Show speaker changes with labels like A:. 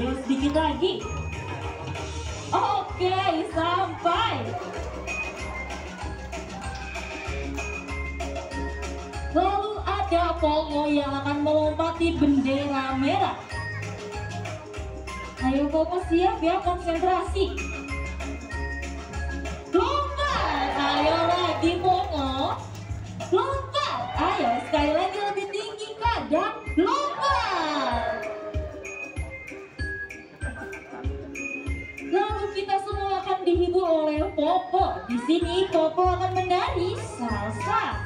A: Ayo sedikit lagi. Oke, sampai. Lalu ada Pongo yang akan melompati bendera merah. Ayo Pongo siap ya, konsentrasi. Kita semua akan dihibur oleh Popo. Di sini Popo akan menari salsa.